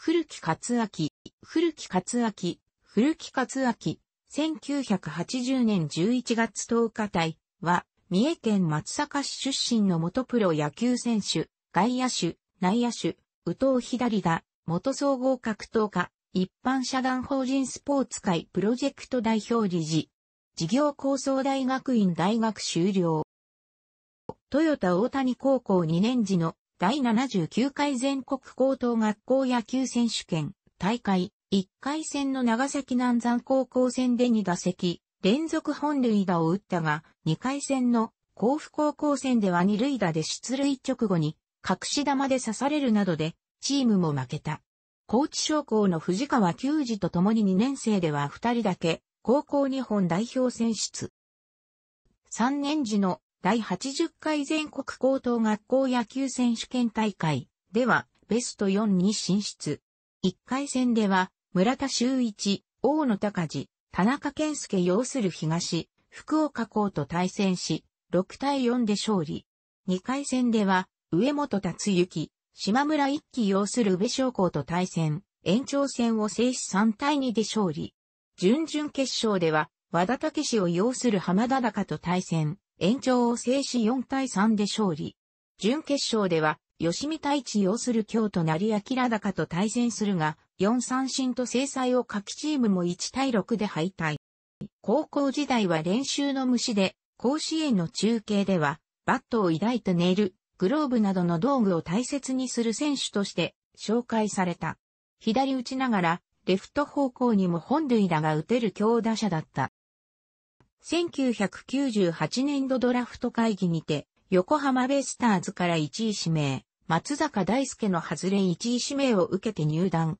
古木克明、古木克明、古木克明、1980年11月10日隊は、三重県松阪市出身の元プロ野球選手、外野手、内野手、宇藤左田、元総合格闘家、一般社団法人スポーツ会プロジェクト代表理事、事業構想大学院大学修了。トヨタ大谷高校2年時の第79回全国高等学校野球選手権大会1回戦の長崎南山高校戦で2打席連続本塁打を打ったが2回戦の甲府高校戦では2塁打で出塁直後に隠し玉で刺されるなどでチームも負けた。高知商工の藤川球児と共に2年生では2人だけ高校日本代表選出。3年時の第80回全国高等学校野球選手権大会ではベスト4に進出。1回戦では村田修一、大野隆二、田中健介要する東、福岡校と対戦し、6対4で勝利。2回戦では上本達之、島村一輝要する宇部商校と対戦、延長戦を制し3対2で勝利。準々決勝では和田武史を要する浜田高と対戦、延長を制し4対3で勝利。準決勝では、吉見太一要する京都成明高と対戦するが、4三振と制裁を各チームも1対6で敗退。高校時代は練習の虫で、甲子園の中継では、バットを抱いて寝る、グローブなどの道具を大切にする選手として紹介された。左打ちながら、レフト方向にも本塁打が打てる強打者だった。1998年度ドラフト会議にて、横浜ベイスターズから1位指名、松坂大輔の外れ1位指名を受けて入団。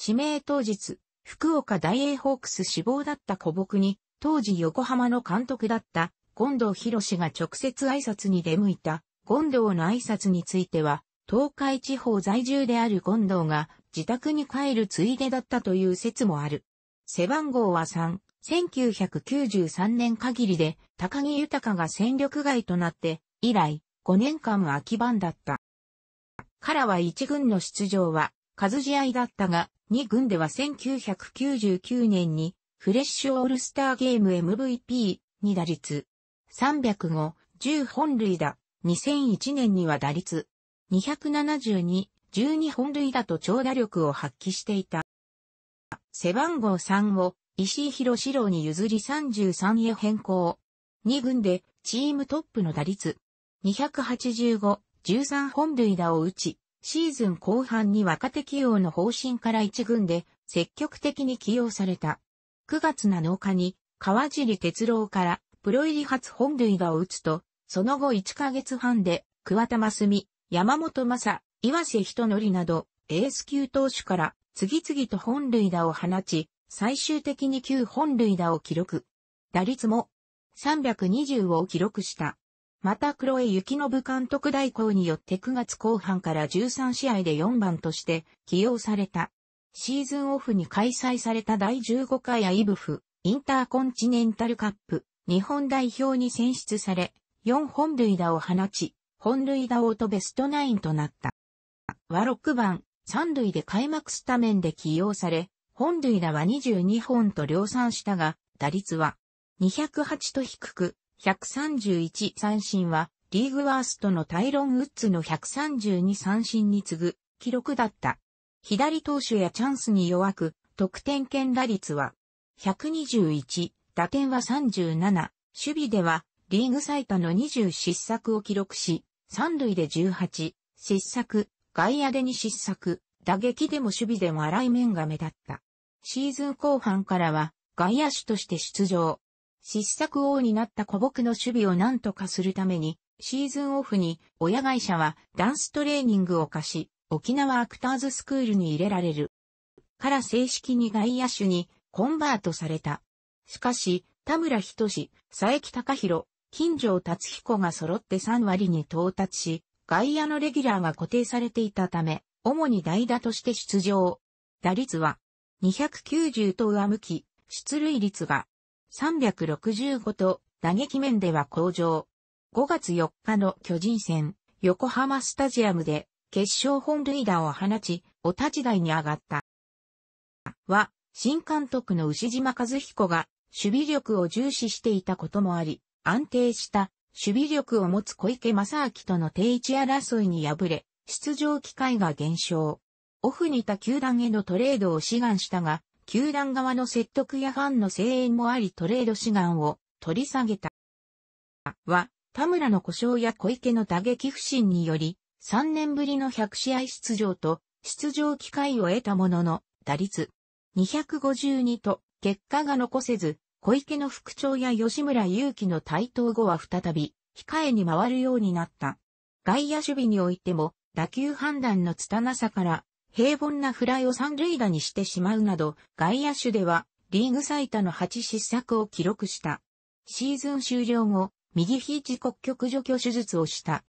指名当日、福岡大英ホークス志望だった小木に、当時横浜の監督だった権藤博士が直接挨拶に出向いた。権藤の挨拶については、東海地方在住である権藤が自宅に帰るついでだったという説もある。背番号は3、1993年限りで高木豊が戦力外となって以来5年間空き番だった。からは1軍の出場は数試合だったが2軍では1999年にフレッシュオールスターゲーム MVP に打率305、10本塁打、2001年には打率272、12本塁打と長打力を発揮していた。背番号3を石井博士郎に譲り33へ変更。2軍でチームトップの打率。285、13本塁打を打ち、シーズン後半に若手起用の方針から1軍で積極的に起用された。9月7日に川尻哲郎からプロ入り初本塁打を打つと、その後1ヶ月半で桑田真澄、山本正、岩瀬人則などエース級投手から次々と本塁打を放ち、最終的に9本塁打を記録。打率も320を記録した。また黒江幸信監督代行によって9月後半から13試合で4番として起用された。シーズンオフに開催された第15回アイブフインターコンチネンタルカップ日本代表に選出され4本塁打を放ち本塁打王とベストナインとなった。は6番三塁で開幕スタメンで起用され本塁打は22本と量産したが、打率は208と低く、131三振はリーグワーストのタイロン・ウッズの132三振に次ぐ記録だった。左投手やチャンスに弱く、得点圏打率は121、打点は37、守備ではリーグ最多の20失策を記録し、三塁で18、失策、外野で2失策、打撃でも守備でも荒い面が目立った。シーズン後半からは外野手として出場。失策王になった古木の守備を何とかするために、シーズンオフに親会社はダンストレーニングを貸し、沖縄アクターズスクールに入れられる。から正式に外野手にコンバートされた。しかし、田村仁志、佐伯隆弘、金城達彦が揃って3割に到達し、外野のレギュラーが固定されていたため、主に代打として出場。打率は290と上向き、出塁率が365と打撃面では向上。5月4日の巨人戦、横浜スタジアムで決勝本塁打を放ち、お立ち台に上がった。は、新監督の牛島和彦が守備力を重視していたこともあり、安定した守備力を持つ小池正明との定位置争いに敗れ、出場機会が減少。オフに他球団へのトレードを志願したが、球団側の説得やファンの声援もありトレード志願を取り下げた。は、田村の故障や小池の打撃不振により、3年ぶりの100試合出場と出場機会を得たものの、打率252と結果が残せず、小池の副長や吉村祐希の台頭後は再び、控えに回るようになった。外野守備においても、打球判断の拙さから、平凡なフライを三塁打にしてしまうなど、外野手では、リーグ最多の8失策を記録した。シーズン終了後、右肘骨極除去手術をした。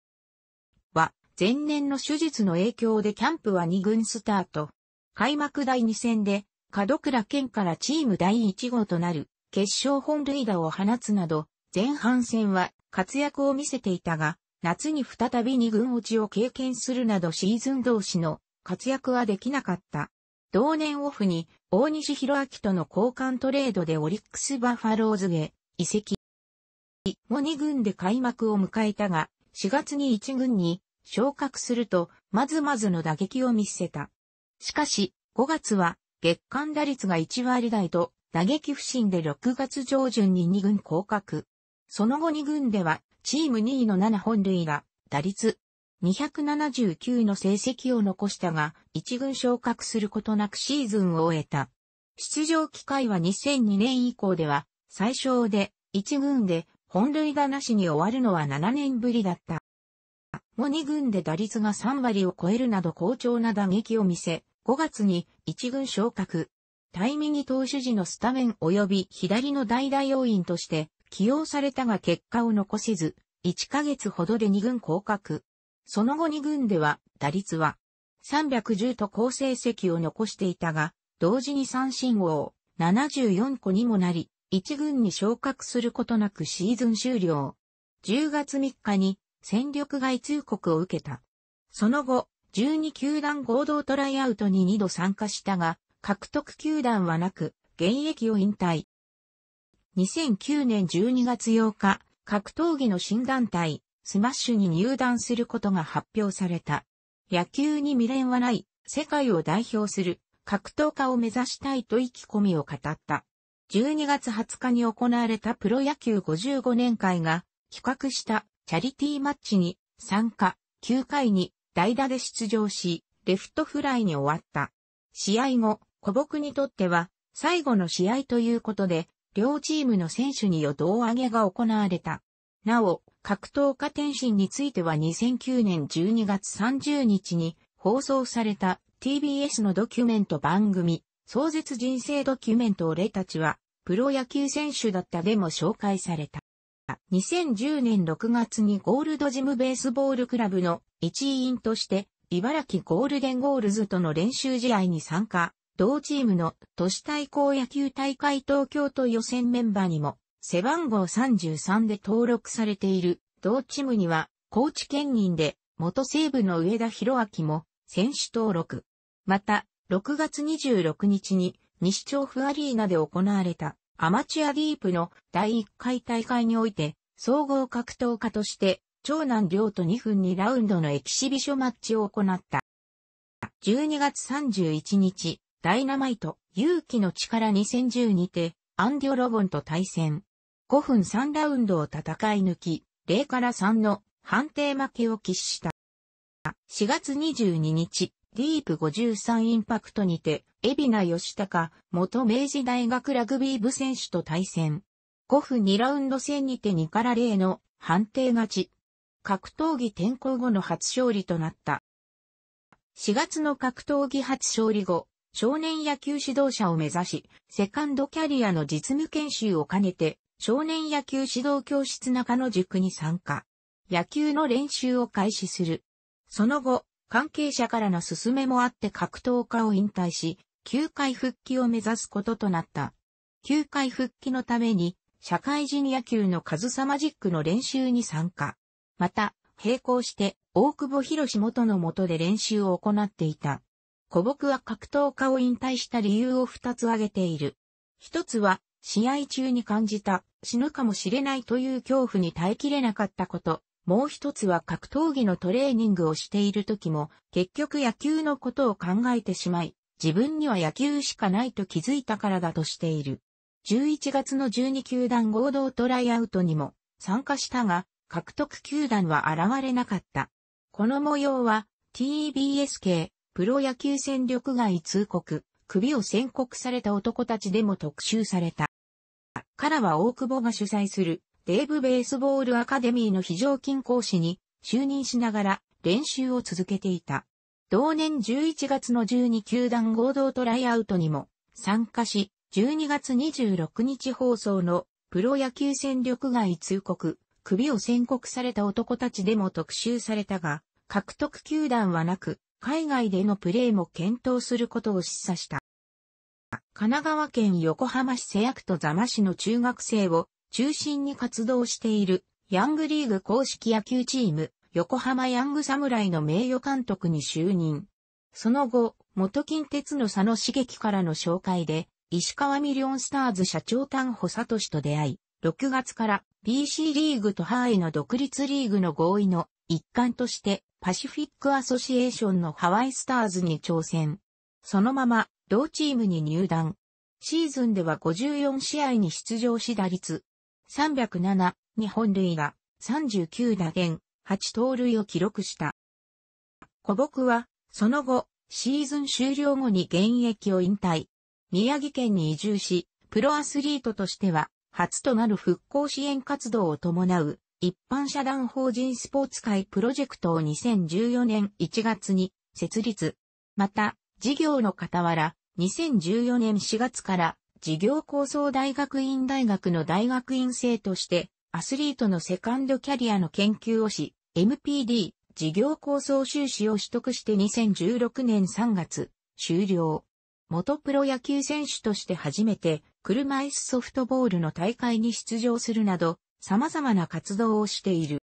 は、前年の手術の影響でキャンプは2軍スタート。開幕第2戦で、門倉健からチーム第1号となる決勝本塁打を放つなど、前半戦は活躍を見せていたが、夏に再び2軍落ちを経験するなどシーズン同士の活躍はできなかった。同年オフに大西博明との交換トレードでオリックスバファローズへ移籍。も2軍で開幕を迎えたが、4月に1軍に昇格すると、まずまずの打撃を見せた。しかし、5月は月間打率が1割台と打撃不振で6月上旬に2軍降格。その後2軍では、チーム2位の7本塁打、打率279の成績を残したが、1軍昇格することなくシーズンを終えた。出場機会は2002年以降では、最小で1軍で本塁打なしに終わるのは7年ぶりだった。も2軍で打率が3割を超えるなど好調な打撃を見せ、5月に1軍昇格。対右投手時のスタメン及び左の代打要員として起用されたが結果を残せず、1ヶ月ほどで2軍降格。その後2軍では打率は310と好成績を残していたが、同時に三振王74個にもなり、1軍に昇格することなくシーズン終了。10月3日に戦力外通告を受けた。その後、12球団合同トライアウトに2度参加したが、獲得球団はなく、現役を引退。2009年12月8日、格闘技の新団体、スマッシュに入団することが発表された。野球に未練はない、世界を代表する、格闘家を目指したいと意気込みを語った。12月20日に行われたプロ野球55年会が企画したチャリティーマッチに参加、9回に代打で出場し、レフトフライに終わった。試合後、古木にとっては最後の試合ということで、両チームの選手によ胴上げが行われた。なお、格闘家天心については2009年12月30日に放送された TBS のドキュメント番組、壮絶人生ドキュメント俺たちは、プロ野球選手だったでも紹介された。2010年6月にゴールドジムベースボールクラブの一員として、茨城ゴールデンゴールズとの練習試合に参加。同チームの都市対抗野球大会東京都予選メンバーにも背番号33で登録されている同チームには高知県民で元西部の上田博明も選手登録。また、6月26日に西調布アリーナで行われたアマチュアディープの第1回大会において総合格闘家として長男亮と2分2ラウンドのエキシビショマッチを行った。12月31日、ダイナマイト、勇気の力2010にて、アンディオロボンと対戦。5分3ラウンドを戦い抜き、0から3の判定負けを喫した。4月22日、ディープ53インパクトにて、海老名義隆、元明治大学ラグビー部選手と対戦。5分2ラウンド戦にて2から0の判定勝ち。格闘技転向後の初勝利となった。4月の格闘技初勝利後、少年野球指導者を目指し、セカンドキャリアの実務研修を兼ねて、少年野球指導教室中野塾に参加。野球の練習を開始する。その後、関係者からの勧めもあって格闘家を引退し、球界復帰を目指すこととなった。球界復帰のために、社会人野球のカズサマジックの練習に参加。また、並行して大久保博士元の下で練習を行っていた。古木は格闘家を引退した理由を二つ挙げている。一つは、試合中に感じた死ぬかもしれないという恐怖に耐えきれなかったこと。もう一つは格闘技のトレーニングをしている時も結局野球のことを考えてしまい、自分には野球しかないと気づいたからだとしている。11月の12球団合同トライアウトにも参加したが、獲得球団は現れなかった。この模様は TBS 系プロ野球戦力外通告、首を宣告された男たちでも特集された。からは大久保が主催するデーブベースボールアカデミーの非常勤講師に就任しながら練習を続けていた。同年11月の12球団合同トライアウトにも参加し、12月26日放送のプロ野球戦力外通告、首を宣告された男たちでも特集されたが、獲得球団はなく、海外でのプレーも検討することを示唆した。神奈川県横浜市瀬谷区と座間市の中学生を中心に活動しているヤングリーグ公式野球チーム横浜ヤング侍の名誉監督に就任。その後、元近鉄の佐野茂樹からの紹介で、石川ミリオンスターズ社長丹保聡と出会い、6月から BC リーグとハワイの独立リーグの合意の一環としてパシフィックアソシエーションのハワイスターズに挑戦。そのまま同チームに入団。シーズンでは54試合に出場し打率307、日本塁打39打点、8盗塁を記録した。古木は、その後、シーズン終了後に現役を引退。宮城県に移住し、プロアスリートとしては、初となる復興支援活動を伴う、一般社団法人スポーツ会プロジェクトを2014年1月に設立。また、事業の傍ら、2014年4月から事業構想大学院大学の大学院生として、アスリートのセカンドキャリアの研究をし、MPD 事業構想収支を取得して2016年3月終了。元プロ野球選手として初めて車椅子ソフトボールの大会に出場するなど様々な活動をしている。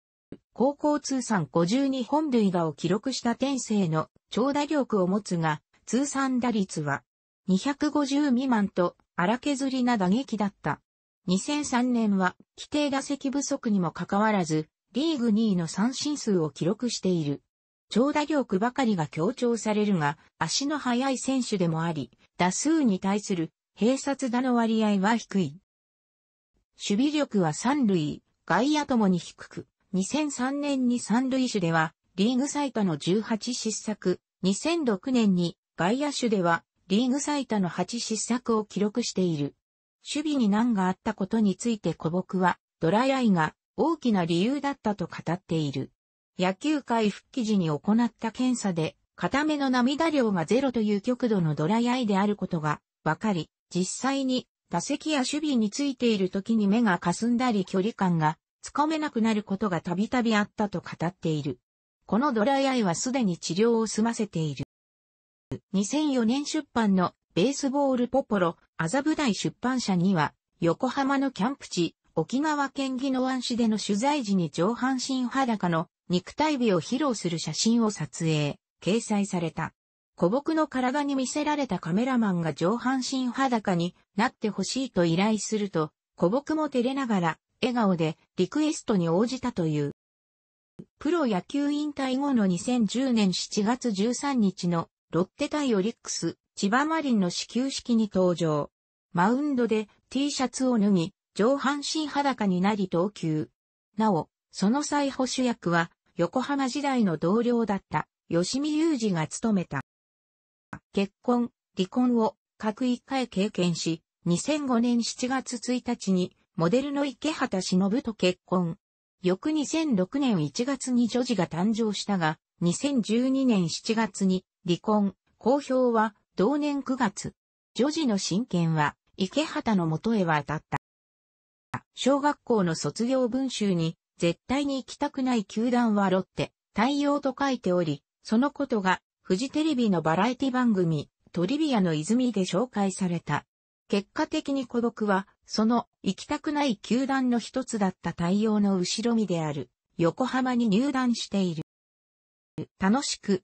高校通算52本塁打を記録した天性の長打力を持つが、通算打率は250未満と荒削りな打撃だった。2003年は規定打席不足にもかかわらず、リーグ2位の三振数を記録している。長打力ばかりが強調されるが、足の速い選手でもあり、打数に対する併殺打の割合は低い。守備力は三塁、外野ともに低く、2003年に三塁手では、リーグ最多の18失策、2006年に外野手では、リーグ最多の8失策を記録している。守備に難があったことについて古木は、ドライアイが大きな理由だったと語っている。野球界復帰時に行った検査で、片目の涙量がゼロという極度のドライアイであることが分かり、実際に打席や守備についている時に目が霞んだり距離感がつかめなくなることがたびたびあったと語っている。このドライアイはすでに治療を済ませている。2004年出版のベースボールポポロ麻布台出版社には横浜のキャンプ地沖縄県宜野湾市での取材時に上半身裸の肉体美を披露する写真を撮影、掲載された。古木の体に見せられたカメラマンが上半身裸になってほしいと依頼すると、古木も照れながら、笑顔でリクエストに応じたという。プロ野球引退後の2010年7月13日のロッテ対オリックス、千葉マリンの始球式に登場。マウンドで T シャツを脱ぎ、上半身裸になり投球。なお、その再保守役は横浜時代の同僚だった吉見裕二が務めた。結婚、離婚を各一回経験し、2005年7月1日にモデルの池畑忍と結婚。翌2006年1月に女児が誕生したが、2012年7月に離婚、公表は同年9月。女児の親権は池畑のもとへ渡った。小学校の卒業文集に絶対に行きたくない球団はロッテ、太陽と書いており、そのことが、フジテレビのバラエティ番組、トリビアの泉で紹介された。結果的に孤独は、その行きたくない球団の一つだった太陽の後ろ身である、横浜に入団している。楽しく